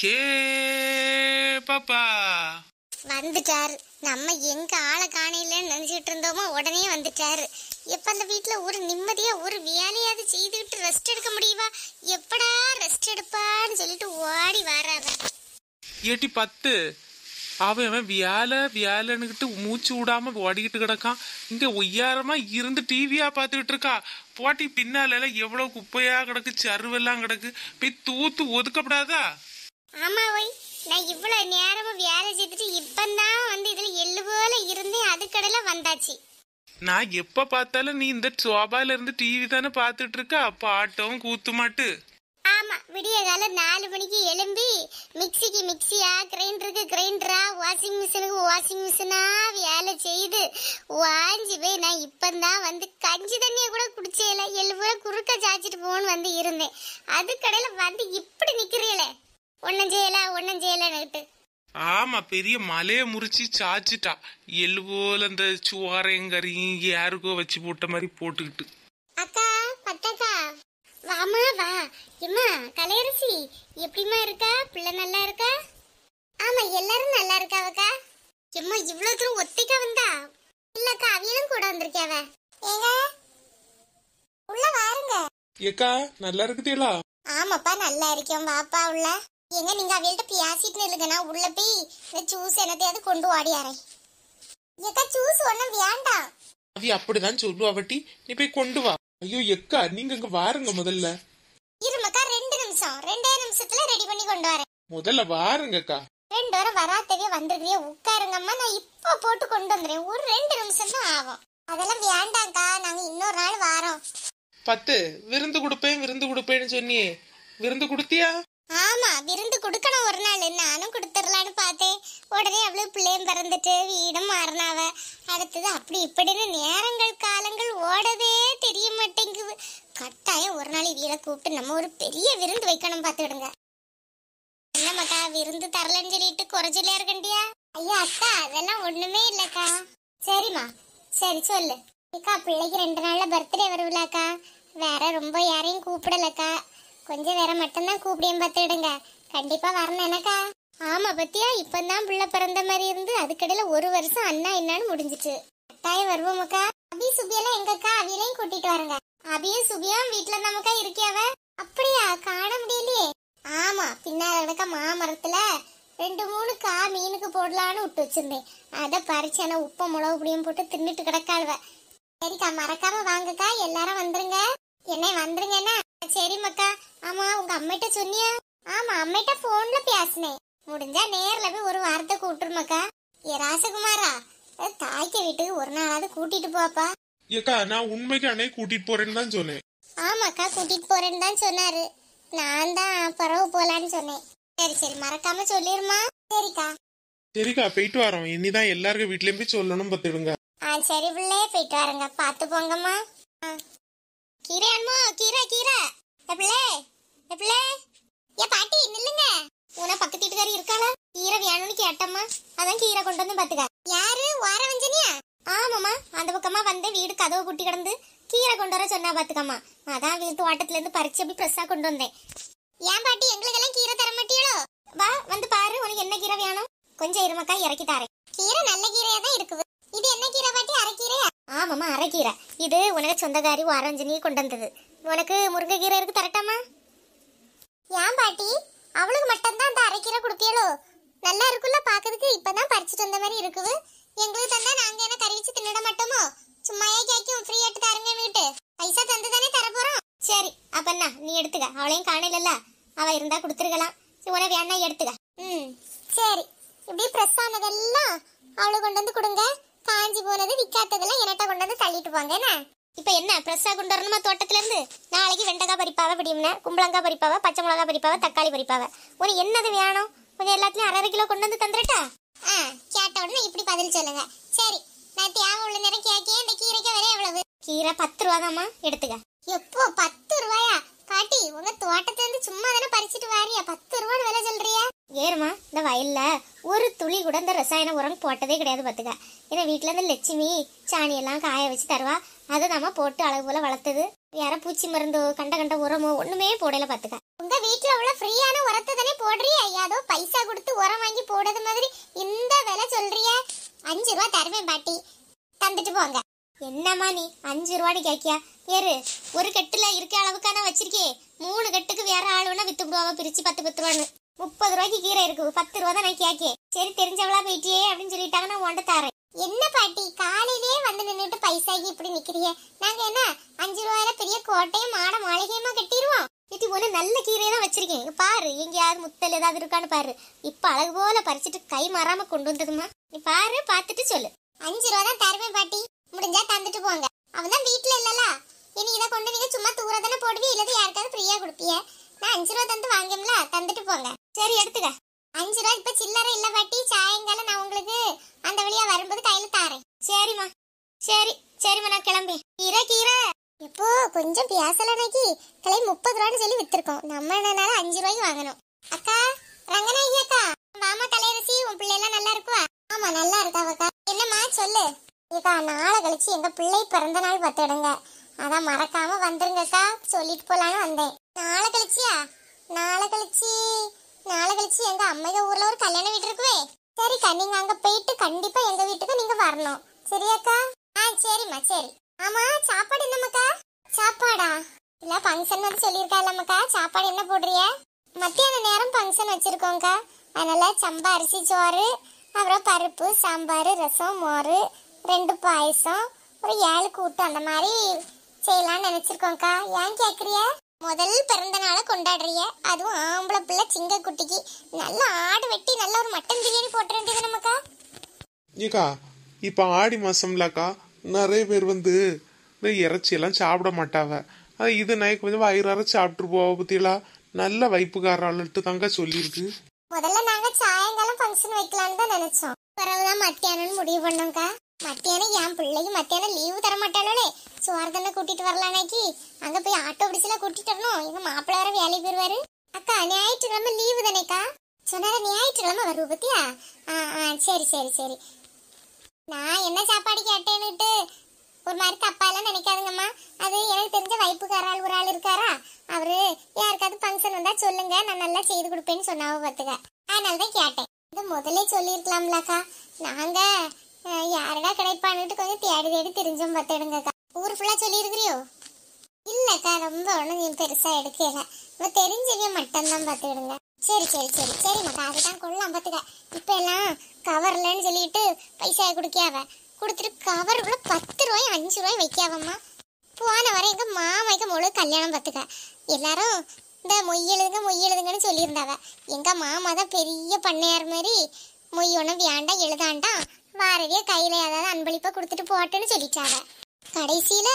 ஹே பாப்பா. வந்துட்டாரு. நம்ம எங்க ஆளை காணையிலன்னு நினைச்சிட்டு இருந்தோமோ உடனே வந்துட்டாரு. எப்ப அந்த வீட்ல ஒரு நிம்மதியா ஒரு வேலையாவது செய்துக்கிட்டு ரெஸ்ட் எடுக்க முடியுவா எப்படா ரெஸ்ட் எடுப்பான்னு சொல்லிட்டு ஓடி வராவ ஏட்டி பத்து. அவன் வியால வியாலன்னுகிட்டு மூச்சு விடாம ஓடிக்கிட்டு கிடக்கான். இங்க ஒய்யாரமா இருந்து டிவியா பார்த்துக்கிட்டு இருக்கா. போட்டி பின்னால எல்லாம் எவ்வளவு குப்பையா கிடக்கு சருவெல்லாம் கிடக்கு. போய் தூத்து ஒதுக்கப்படாதா? ஆமா ஒய் நான் இவ்வளவு நேரமும் வேலை செய்துட்டு இப்பந்தான் வந்து இதுல எள்ளு போல இருந்தேன் அதுக்கடையில வந்தாச்சு. நான் எப்ப பார்த்தாலும் நீ இந்த சோபால இருந்து டிவி தானே பார்த்துட்டு இருக்கா பாட்டம் கூத்து மாட்டு ஆமா விடிய கால நாலு மணிக்கு எழும்பி மிக்சிக்கு மிக்சியா கிரைண்டருக்கு கிரைண்டரா வாஷிங் மிஷினுக்கு வாஷிங் மிஷினா வேலை செய்து வாஞ்சி போய் நான் இப்பந்தான் வந்து கஞ்சி தண்ணிய கூட குடிச்சேல எள்ளு குறுக்க சாச்சிட்டு போன்னு வந்து இருந்தேன். அதுக்கடையில வந்து இப்படி நிக்கிறீங்களே. ஒன்னும் செய்யல ஒன்னும் செய்யலன்னுட்டு ஆமா பெரிய மலைய முறிச்சு சாச்சிட்டா எள்ளு போல அந்த சுவாரையும் கறியும் யாருக்கோ வச்சு போட்ட மாதிரி போட்டுக்கிட்டு. அக்கா பட்டக்கா. வாமா வா. எம்மா கலையரசி எப்படிம்மா இருக்கா? பிள்ளை நல்லா இருக்கா? ஆமா எல்லாரும் நல்லா இருக்காவக்கா. எம்மா இவ்வளவு தூரம் ஒத்திக்கா வந்தா? இல்லக்கா அவியலும் கூட வந்திருக்காவ ஏங்க? உள்ள வாருங்க. ஏக்கா நல்லா இருக்குதேலா? ஆமாப்பா நல்லா இருக்கேன். வாப்பா உள்ள. எங்க நீங்க அவியல்ட்ட பேசிட்டு நான் உள்ள போய் இந்த ஜூஸ் என்னத்தையாவது கொண்டு ஓடியாரேன் ஏக்கா ஜூஸ் ஒண்ணும் வேண்டாம். அவி அப்படிதான் சொல்லுவா வட்டி நீ போய் கொண்டு வா. ஐயோ எக்கா நீங்க இங்க வாருங்க முதல்ல. இருமக்கா ரெண்டு நிமிஷம். ரெண்டே நிமிஷத்துல ரெடி பண்ணி கொண்டு வரேன். முதல்ல வாருங்கக்கா. ரெண்டு வாரம் வராதவே வந்துருக்கிறிய உட்காருங்கம்மா. நான் இப்போ போட்டு கொண்டு வந்துடுறேன். ஒரு ரெண்டு நிமிஷம் தான் ஆகும். அதெல்லாம் வேண்டாம்க்கா. நாங்க இன்னொரு நாள் வாரோம். பத்து விருந்து கொடுப்பேன் விருந்து கொடுப்பேன்னு சொன்னியே. விருந்து கொடுத்தியா? ஆமா விருந்து கொடுக்கணும் ஒரு நாள். நானும் கொடுத்துடலான்னு பார்த்தேன். உடனே அவ்வளவு பிள்ளையும் பிறந்துட்டு வீடும் மாறினாவ. அடுத்தது அப்படி இப்படின்னு நேரங்கள் காலங்கள் ஓடவே தெரிய மாட்டேங்குது. கட்டாயம் ஒரு நாள் வீட கூப்பிட்டு நம்ம ஒரு பெரிய விருந்து வைக்கணும் பார்த்துடுங்க என்னமாக்கா விருந்து தரலன்னு சொல்லிட்டு குறைச்சலையா இருக்கண்டியா? ஐயா அக்கா அதெல்லாம் ஒண்ணுமே இல்லக்கா. சரிம்மா. சரி சொல்லு. அக்கா பிள்ளைக்கு ரெண்டு நாள்ல பர்த்டே வருவில்லக்கா. வேற ரொம்ப யாரையும் கூப்பிடலக்கா. கொஞ்சம் வேற மட்டும்தான் கூப்பிடியும் பார்த்துடுங்க கண்டிப்பா வரணும் எனக்கா. ஆமா பத்தியா? இப்பதான் பிள்ளை பிறந்த மாதிரி இருந்து அதுக்கடையில ஒரு வருஷம் அண்ணா என்னன்னு முடிஞ்சிச்சு. கட்டாயம் வருவோமாக்கா. அபி சுபியெல்லாம் எங்கக்கா? அவியலையும் கூட்டிட்டு வரங்க. அபியும் சுபியும் வீட்டுல நமக்கா இருக்கியாவ அப்படியா? காண முடியலையே. ஆமா பின்னால கிடக்க மாமரத்துல ரெண்டு மூணு கா மீனுக்கு போடலான்னு விட்டு வச்சிருந்தேன். அதை பறிச்சு ஆனா உப்பு மிளகு புடியும் போட்டு தின்னுட்டு கிடக்காளுவ. சரிக்கா மறக்காம வாங்கக்கா. எல்லாரும் வந்துருங்க. என்ன வந்துருங்கன்னா சரி மக்கா. ஆமா உங்க அம்மிட்ட சொன்னியா? ஆமா அம்மிட்ட போன்ல பேசினேன். முடிஞ்சா நேர்ல போய் ஒரு வாரத்தை கூப்பிட்டுருமாக்கா ஏ ராசகுமாரா தாய்க்க வீட்டுக்கு ஒரு நாளாவது கூட்டிட்டு போப்பா. ஏக்கா நான் உண்மைக்கு அன்னைக்கு கூட்டிட்டு போறேன்னு தான் சொன்னேன். ஆமாக்கா கூட்டிட்டு போறேன்னு தான் சொன்னாரு. நான் தான் பறவை போலான்னு சொன்னேன். சரி சரி மறக்காம சொல்லிருமா? சரிக்கா. சரிக்கா போயிட்டு வரோம். இனிதான் எல்லாருக்கும் வீட்லயும் போய் சொல்லணும் பார்த்துடுங்க. ஆ சரி பிள்ளை போயிட்டு வரேங்க பார்த்து போங்கம்மா. கீரை அம்மா கீரை கீரை. ஏ பிள்ளை ஏ பாட்டி நில்லுங்க. உன பக்கத்து வீட்டுக்காரி இருக்காளா? கீரை வேணும்னு கேட்டம்மா. அதான் கீரை கொண்டு வந்து பாத்துக்க. யாரு? வார வஞ்சனியா ஆமாம்மா. அந்த பக்கமா வந்து வீடு கதவு பூட்டி கிடந்து கீரை கொண்டு வர சொன்னா பாத்துக்கம்மா. அதான் வீட்டு ஓட்டத்துல இருந்து பறிச்சு அப்படி ஃப்ரெஷ்ஷா கொண்டு வந்தேன். ஏன் பாட்டி எங்களுக்கெல்லாம் கீரை தர மாட்டீங்களோ? வா வந்து பாரு உனக்கு என்ன கீரை வேணும்? கொஞ்சம் இருமக்கா இறக்கி தாரேன். கீரை நல்ல கீரையா தான் இருக்குது. இது என்ன கீரை பாட்டி? அரைக்கீரையா? ஆமாம்மா அரைக்கீரை. இது உனக்கு சொந்தக்காரி அரஞ்சனி கொண்டு வந்தது உனக்கு முருங்கைக்கீரை இருக்கு தரட்டாமா ஏன் பாட்டி? அவளுக்கு மட்டும்தான் அந்த அரைக்கீரை கொடுப்பியளோ நல்லா இருக்குல்ல பார்க்கறதுக்கு இப்பதான் பறிச்சுட்டு வந்த மாதிரி இருக்குது. எங்களுக்கு தந்தா நாங்க என்ன கறி வச்சு தின்னுட மாட்டோமோ? சும்மாயே கேக்கும் ஃப்ரீ எடுத்து வீட்டு. பைசா தந்து தானே தர போறோம் சரி அப்ப என்ன? நீ எடுத்துக்க. அவளையும் காணல அவ இருந்தா கொடுத்துருக்கலாம். சரி, உனக்கு வேணா எடுத்துக்க. ம் சரி. இப்படி பிரஸ் ஆனதெல்லாம் அவளுக்கு கொண்டு வந்து கொடுங்க. காஞ்சி போனது விக்காத்ததெல்லாம் என்கிட்ட கொண்டு வந்து தள்ளிட்டு போங்க என்ன? இப்ப என்ன பிரஸ்ஸா கொண்டு வரணுமா தோட்டத்துல இருந்து நாளைக்கு வெண்டைக்காய் பறிப்பாவ பிடிம்னா கும்பளங்காய் பறிப்பாவ பச்சை மிளகா பறிப்பாவ தக்காளி பறிப்பாவ. உனக்கு என்னது வேணும்? கொஞ்சம் எல்லாத்துலயும் அரை அரை கிலோ கொண்டு வந்து தந்துடட்டா? ஆ கேட்ட உடனே இப்படி பதில் சொல்லுங்க. சரி நான் தேவை உள்ள நேரம் கேக்கே இந்த கீரைக்கு வரை எவ்வளவு? கீரை பத்து ரூபாதாம்மா எடுத்துக்க. எப்போ பத்து ரூபாயா? பாட்டி உங்க தோட்டத்துல இருந்து சும்மா தானே பறிச்சிட்டு வாரியா? பத்து ரூபான்னு விலை சொல்றியா? ஏறுமா இந்த வயல்ல ஒரு துளி கூட இந்த ரசாயன உரம் போட்டதே கிடையாது பாத்துக்க ஏன்னா வீட்டுல இருந்து லட்சுமி சாணி எல்லாம் காய வச்சு தருவா. அதை நம்ம போட்டு அளவு போல வளர்த்தது. வேற பூச்சி மருந்தோ கண்ட கண்ட உரமோ ஒண்ணுமே போடல பாத்துக்க உங்க வீட்டுல உள்ள ஃப்ரீயான உரத்தை தானே போடுறிய? ஏதோ பைசா கொடுத்து உரம் வாங்கி போடுறது மாதிரி இந்த விலை சொல்றிய? அஞ்சு ரூபா தருவேன் பாட்டி. தந்துட்டு போங்க. என்னம்மா நீ? அஞ்சு ரூபான்னு கேக்கியா ஏறு. ஒரு கட்டுல இருக்க அளவுக்கு நான் மூணு கட்டுக்கு வேற ஆளுனா வித்து விடுவாங்க பிரிச்சு பத்து பத்து ரூபான்னு. முப்பது ரூபாய்க்கு கீரை இருக்கு. பத்து ரூபா தான் நான் கேக்கேன் சரி தெரிஞ்சவளா போயிட்டியே அப்படின்னு சொல்லிட்டாங்க நான் உன்ட தரேன். என்ன பாட்டி காலையிலேயே வந்து நின்றுட்டு பைசாக்கி இப்படி நிக்கிறியே? நாங்க என்ன அஞ்சு ரூபாயில பெரிய கோட்டையும் மாட மாளிகையுமா கட்டிடுவோம்? இது ஒண்ணு நல்ல கீரையை தான் வச்சிருக்கேன். பாரு எங்கேயாவது முத்தல் ஏதாவது இருக்கான்னு பாரு. இப்ப அழகு போல பறிச்சுட்டு கை மாறாம கொண்டு வந்ததுமா? நீ பாரு பார்த்துட்டு சொல்லு. அஞ்சு ரூபா தான் தருவேன் பாட்டி. முடிஞ்சா தந்துட்டு போங்க. அவதான் வீட்டுல இல்லல. இனி இதை கொண்டு நீங்க சும்மா தூர தானே போடுவீ? இல்லது யாருக்காவது ஃப்ரீயா கொடுப்பீங்க நான் அஞ்சு ரூபா தந்து வாங்கம்ல தந்துட்டு போங்க. சரி எடுத்துக்க. அஞ்சு ரூபா இப்ப சில்லறை இல்ல பாட்டி. சாயங்காலம் நான் உங்களுக்கு அந்த வழியா வரும்போது கையில தாரேன். சரிம்மா. சரி சரிம்மா நான் கிளம்பி. கீரை கீரை. எப்போ? கொஞ்சம் பேசலனாக்கி கிளை முப்பது ரூபான்னு சொல்லி வித்திருக்கோம். நம்ம என்னனால அஞ்சு ரூபாய்க்கு வாங்கணும். அக்கா ரங்கநாயகி அக்கா. மாமா கலையரசி உன் பிள்ளை எல்லாம் நல்லா இருக்குவா? ஆமா நல்லா இருக்காவக்கா என்னம்மா சொல்லு. ஏக்கா நாளை கழிச்சு எங்க பிள்ளை பிறந்த நாள் பத்துடுங்க அதான் மறக்காம வந்துருங்கக்கா சொல்லிட்டு போலான்னு வந்தேன். நாளை கழிச்சியா? நாளை கழிச்சு நாளை கழிச்சு எங்க அம்மைய ஊர்ல ஒரு கல்யாண வீடு இருக்குவே சரிக்கா நீங்க அங்க போயிட்டு கண்டிப்பா எங்க வீட்டுக்கு நீங்க வரணும். சரியாக்கா? ஆ சரிம்மா சரி. ஆமா சாப்பாடு என்னம்மாக்கா? சாப்பாடா? இல்ல ஃபங்க்ஷன் வந்து சொல்லியிருக்காளம்மாக்கா சாப்பாடு என்ன போடுறிய? மத்தியான நேரம் ஃபங்க்ஷன் வச்சிருக்கோங்க்கா அதனால சம்பா அரிசி சோறு அப்புறம் பருப்பு சாம்பார் ரசம் மோர் ரெண்டு பாயசம் ஒரு ஏழு கூட்டு அந்த மாதிரி செய்யலாம்னு நினைச்சிருக்கோம்க்கா. ஏன் கேக்குறிய முதல் பிறந்த நாளை கொண்டாடுறிய அதுவும் ஆம்பளை பிள்ளை சிங்க குட்டிக்கு நல்ல ஆடு வெட்டி நல்ல ஒரு மட்டன் பிரியாணி போட்டுற வேண்டியது நமக்கா. ஏக்கா இப்போ ஆடி மாசம்லக்கா நிறைய பேர் வந்து இந்த இறைச்சியெல்லாம் சாப்பிட மாட்டாவ இது நைக்கு கொஞ்சம் வயிறார சாப்பிட்டு போவ பத்தியலா நல்ல வைப்புக்காரன்ட்டு தாங்க சொல்லியிருக்கு. முதல்ல நாங்க சாயங்காலம் ஃபங்க்ஷன் வைக்கலாம்னு தான் நினைச்சோம். பிறகுதான் மத்தியானம்னு முடிவு பண்ணோம்க்கா. மத்தியானம் என் பிள்ளைக்கு மத்தியானம் லீவு தர மாட்டாளே சோறு கூட்டிட்டு வரலானாக்கி அங்க போய் ஆட்டோ பிடிச்சல கூட்டிட்டு வரணும். எங்க மாப்பிள்ள வர வேலைக்கு போயிருவாரு. அக்கா ஞாயிற்றுக்கிழமை லீவு தானேக்கா? சொன்னார ஞாயிற்றுக்கிழமை வருவ பத்தியா? ஆ ஆ சரி சரி சரி. நான் என்ன சாப்பாடு கேட்டேன்னுட்டு? ஒரு மாதிரி தப்பாலாம் எல்லாம் நினைக்காதுங்கம்மா. அது எனக்கு தெரிஞ்ச வைப்புக்கார ஆள் ஒரு ஆள் இருக்காரா? அவரு யாருக்காவது ஃபங்க்ஷன் வந்தா சொல்லுங்க. நான் நல்லா செய்து கொடுப்பேன்னு சொன்னாவோ பார்த்துக்க அதனால தான் கேட்டேன். இது முதல்ல சொல்லியிருக்கலாம்லக்கா. நாங்க யாரடா கிடைப்பான்னுட்டு கொஞ்சம் தேடி தேடி தெரிஞ்சோம் பார்த்துடுங்கக்கா. ஊர் ஃபுல்லாக சொல்லியிருக்கிறியோ? இல்லைக்கா ரொம்ப ஒன்றும் நீ பெருசாக எடுக்கல. இப்போ தெரிஞ்சவங்க மட்டும்தான் பார்த்துடுங்க. சரி சரி சரி சரி மக்கா அதுதான் கொள்ளலாம் பார்த்துக்க. இப்போ எல்லாம் கவர்லன்னு சொல்லிட்டு பைசா கொடுக்கியாவ? கொடுத்துட்டு கவருக்குள்ள பத்து ரூபாய் அஞ்சு ரூபாய் வைக்காவம்மா போன வர எங்கள் மாமாய்க்கு முழு கல்யாணம் பார்த்துக்க. எல்லாரும் இந்த மொய் எழுதுங்க மொய் எழுதுங்கன்னு சொல்லியிருந்தாவ. எங்கள் மாமா தான் பெரிய பண்ணையார் மாதிரி மொய் ஒன்றும் வேண்டாம் எழுதாண்டாம். பாரதிய கையில ஏதாவது அன்பளிப்பா கொடுத்துட்டு போட்டேன்னு சொல்லிட்டாங்க. கடைசியில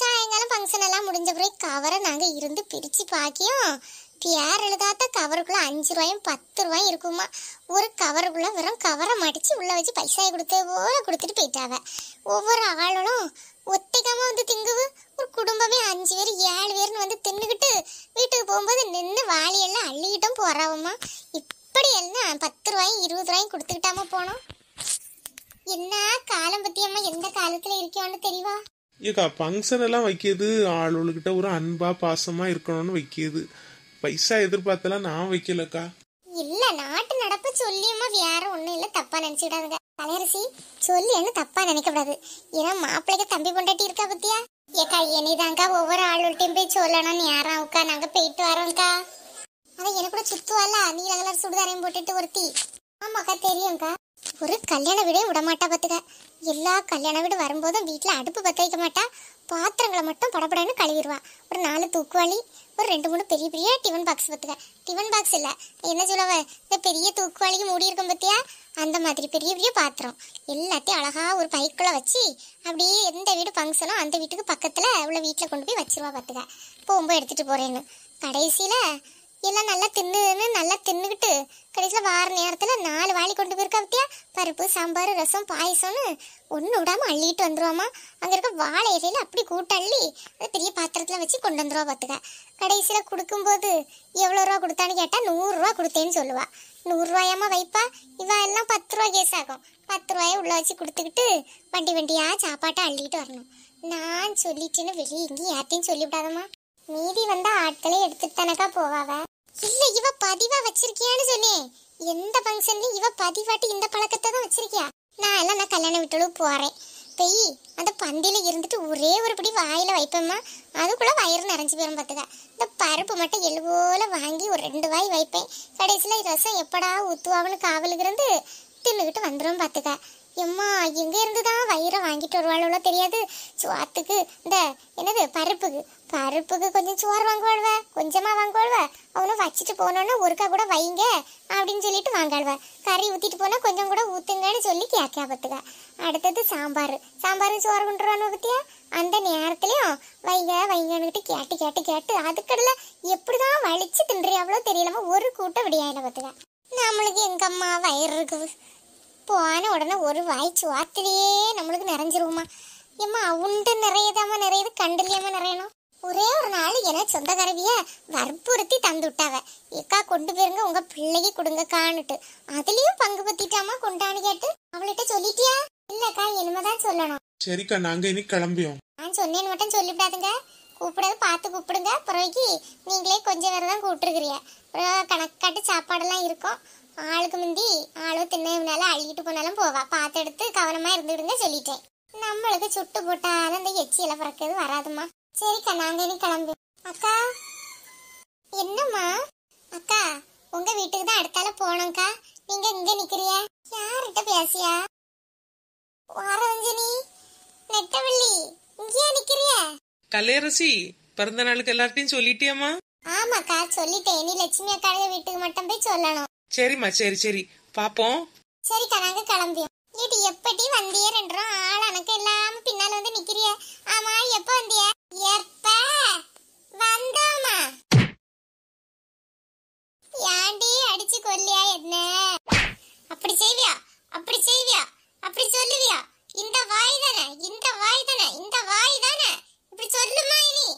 சாயங்காலம் ஃபங்க்ஷன் எல்லாம் முடிஞ்ச பிறகு கவரை நாங்க இருந்து பிரிச்சு பாக்கியும். பேர் எழுதாத கவருக்குள்ள அஞ்சு ரூபாயும் பத்து ரூபாயும் இருக்குமா? ஒரு கவருக்குள்ள வெறும் கவரை மடிச்சு உள்ள வச்சு பைசாயை கொடுத்த போல கொடுத்துட்டு போயிட்டாங்க. ஒவ்வொரு ஆளும் ஒத்தைக்காம வந்து திங்குவு. ஒரு குடும்பமே அஞ்சு பேர் ஏழு பேர்னு வந்து தின்னுக்கிட்டு வீட்டுக்கு போகும்போது நின்று வாளியெல்லாம் அள்ளிக்கிட்டும் போறாவம்மா. இப்படி எல்லாம் பத்து ரூபாயும் இருபது ரூபாயும் கொடுத்துக்கிட்டாம போனோம். என்ன காலம் பத்தி அம்மா எந்த காலத்துல இருக்கோன்னு தெரியவா ஏக்கா ஃபங்க்ஷன் எல்லாம் வைக்கிறது ஆளுகிட்ட ஒரு அன்பா பாசமா இருக்கணும்னு வைக்கிது பைசா எதிர்பார்த்தெல்லாம் நான் வைக்கலக்கா. இல்ல நாட்டு நடப்பு சொல்லியம்மா வேற ஒண்ணும் இல்ல தப்பா நினைச்சுடாதுங்க கலையரசி சொல்லி என்ன தப்பா நினைக்க கூடாது ஏன்னா மாப்பிள்ளைக்கு தம்பி பொண்டாட்டி இருக்கா பத்தியா? ஏக்கா இனிதாங்க்கா ஒவ்வொரு ஆளுகிட்டையும் போய் சொல்லணும்னு யாராவுக்கா நாங்க போயிட்டு வரோம்க்கா. அதான் எனக்கு கூட சுத்துவால நீல கலர் சுடுதாரையும் போட்டுட்டு ஒருத்தி. ஆமாக்கா தெரியும்க்கா. ஒரு கல்யாண வீடே விடமாட்டா பார்த்துக்க எல்லா கல்யாண வீடு வரும்போதும் வீட்டில் அடுப்பு பற்ற வைக்க மாட்டா. பாத்திரங்களை மட்டும் படபடன்னு கழுவிடுவா. ஒரு நாலு தூக்குவாளி ஒரு ரெண்டு மூணு பெரிய பெரிய டிஃபன் பாக்ஸ் பத்துக்க. டிஃபன் பாக்ஸ் இல்ல. என்ன சொல்லுவ? இந்த பெரிய தூக்குவாளிக்கு மூடி இருக்கும் பத்தியா? அந்த மாதிரி பெரிய பெரிய பாத்திரம். எல்லாத்தையும் அழகா ஒரு பைக்குள்ள வச்சு அப்படியே எந்த வீடு ஃபங்க்ஷனோ அந்த வீட்டுக்கு பக்கத்துல உள்ள வீட்டில் கொண்டு போய் வச்சிருவா பார்த்துக்க போகும்போது எடுத்துட்டு போறேன்னு. கடைசியில எல்லாம் நல்லா தின்னுன்னு நல்லா தின்னுக்கிட்டு கடைசியில் வார நேரத்தில் நாலு வாளி கொண்டு போயிருக்கா பத்தியா பருப்பு சாம்பார் ரசம் பாயசம்னு. ஒன்று விடாமல் அள்ளிட்டு வந்துருவாமா? அங்கே இருக்க வாழை இலையில அப்படி கூட்ட அள்ளி அது பெரிய பாத்திரத்தில் வச்சு கொண்டு வந்துருவா பார்த்துக்க கடைசியில் கொடுக்கும்போது எவ்வளோ ரூபா கொடுத்தான்னு கேட்டால் நூறுரூவா கொடுத்தேன்னு சொல்லுவா. நூறுரூவாயாமா வைப்பா? இவா எல்லாம் பத்து ரூபா கேஸ் ஆகும். பத்து ரூபாயை உள்ள வச்சு கொடுத்துக்கிட்டு வண்டி வண்டியாக சாப்பாட்டை அள்ளிட்டு வரணும். நான் சொல்லிட்டேன்னு வெளியே எங்கேயும் யார்ட்டையும் சொல்லிவிடாதம்மா. மீதி வந்த ஆட்களே எடுத்துட்டு தானக்கா போவாவ இல்ல இவ பதிவா வச்சிருக்கியான்னு சொன்னேன் எந்த ஃபங்க்ஷன்லயும் இவ பதிவாட்டி இந்த பழக்கத்தை தான் வச்சிருக்கியா? நான் எல்லாம் நான் கல்யாண வீட்டோடு போறேன். பெய் அந்த பந்தியில இருந்துட்டு ஒரே ஒரு படி வாயில வைப்பேம்மா. அதுக்குள்ள வயிறு நிறைஞ்சு போயிடும் பார்த்துக்க. இந்த பருப்பு மட்டும் எலுவோல வாங்கி ஒரு ரெண்டு வாய் வைப்பேன். கடைசியில ரசம் எப்படா ஊத்துவாவன்னு காவலுக்கு இருந்து தின்னுக்கிட்டு வந்துடும் பார்த்துக்க. எம்மா எங்க இருந்து தான் வயிறை வாங்கிட்டு வருவாளோ தெரியாது. சுவாத்துக்கு இந்த என்னது பருப்புக்கு. பருப்புக்கு கொஞ்சம் சோறு வாங்குவாழ்வ கொஞ்சமா வாங்குவாழ்வ அவனும் வச்சுட்டு போனோன்னு ஒருக்கா கூட வைங்க அப்படின்னு சொல்லிட்டு வாங்காழ்வ கறி ஊத்திட்டு போனா கொஞ்சம் கூட ஊத்துங்கன்னு சொல்லி கேட்கா பத்துக்க அடுத்தது சாம்பார். சாம்பார் சோறு கொண்டுருவானு பத்தியா? அந்த நேரத்துலயும் வைங்க வைங்கன்னுட்டு கேட்டு கேட்டு கேட்டு அதுக்கடல எப்படிதான் வலிச்சு அவ்வளோ தெரியலைம்மா. ஒரு கூட்டம் விடியாயில பத்துக்க நம்மளுக்கு எங்க அம்மா வயிறு இருக்குது. போன உடனே ஒரு வாய் வார்த்தையே நம்மளுக்கு நிறைஞ்சிருவோமா ஏம்மா உண்டு நிறையதாம்மா நிறையுது கண்டுலையாம நிறையணும். ஒரே ஒரு நாள் என சொந்தக்காரவிய வற்புறுத்தி தந்து விட்டாவ ஏக்கா கொண்டு போயிருங்க உங்க பிள்ளைக்கு கொடுங்க காணுட்டு அதுலயும் பங்கு பத்திட்டாமா கொண்டான்னு கேட்டு? அவள்கிட்ட சொல்லிட்டியா? இல்லக்கா இனிமேதான் சொல்லணும். சரிக்கா நாங்க இனி கிளம்பியோம். நான் சொன்னேன்னு மட்டும் சொல்லிவிடாதுங்க. கூப்பிடாது பார்த்து கூப்பிடுங்க. பிறகு நீங்களே கொஞ்சம் பேர் தான் கூப்பிட்டுருக்கிறீங்க. அப்புறம் கணக்காட்டு சாப்பாடெல்லாம் இருக்கும். ஆளுக்கு முந்தி ஆளோ தின்னதுனால அழுகிட்டு போனாலும் போவா. பார்த்து எடுத்து கவனமா இருந்துடுங்க சொல்லிட்டேன். நம்மளுக்கு சுட்டு போட்டாலும் அந்த எச்சியில பிறக்கிறது வராதுமா சரிக்கா நாங்க இனி கிளம்பு அக்கா என்னம்மா? அக்கா உங்க வீட்டுக்கு தான் அடுத்தால போனோம்க்கா. நீங்க இங்க நிக்கிறிய? யார்கிட்ட பேசியா? வாரஞ்சனி நெட்டவள்ளி இங்கேயா நிக்கிறிய? கலையரசி பிறந்த நாளுக்கு எல்லார்ட்டையும் சொல்லிட்டியாமா ஆமாக்கா சொல்லிட்டேன். நீ லட்சுமி அக்கா வீட்டுக்கு மட்டும் போய் சொல்லணும். சரிம்மா சரி சரி. பாப்போம். சரிக்கா நாங்க கிளம்பியோம் நேத்து எப்படி வந்தியர் என்றும் ஆள் அணக்கம் இல்லாம பின்னால வந்து நிக்கிறிய. ஆமா எப்ப வந்திய? எப்ப? வந்தோமா? யாண்டி அடிச்சு கொல்லியா என்ன? அப்படி செய்வியா? அப்படி செய்வியா? அப்படி சொல்லுவியா? இந்த வாய் தானே? இந்த வாய் தானே? இந்த வாய் தானே? இப்படி சொல்லுமா இனி?